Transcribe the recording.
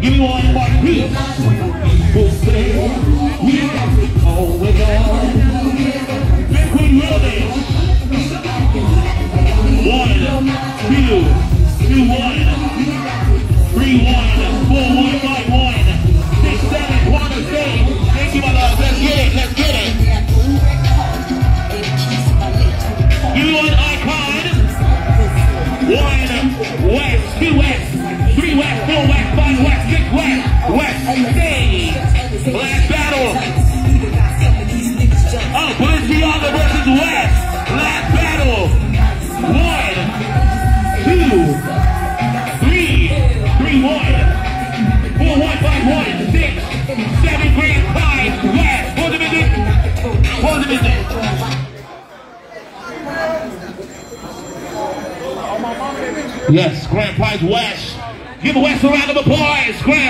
Give me one more piece. People say we got it going on. Big Queen Willie. One, two, two, one, three, one, four, one, five, one, six, seven, corner stage. Thank you, my love. Let's get it. Let's get it. Give me one icon. One five west, six west, west. Last battle. Oh, Balenciaga versus West. Last battle. One, two, three, three, one, four, one, five, one, six, seven, grand West. Pause the music. Pause the music. Yes, Grand Prize West. Give West a round of applause. Prize.